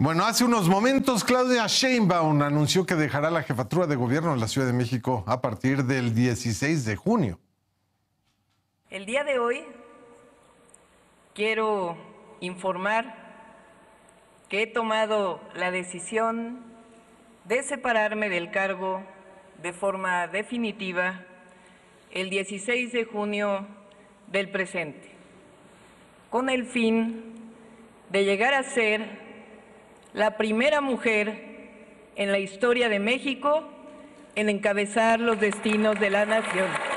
Bueno, hace unos momentos Claudia Sheinbaum anunció que dejará la jefatura de gobierno en la Ciudad de México a partir del 16 de junio. El día de hoy quiero informar que he tomado la decisión de separarme del cargo de forma definitiva el 16 de junio del presente, con el fin de llegar a ser la primera mujer en la historia de México en encabezar los destinos de la nación.